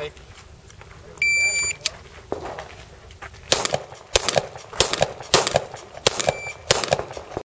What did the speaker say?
Bye.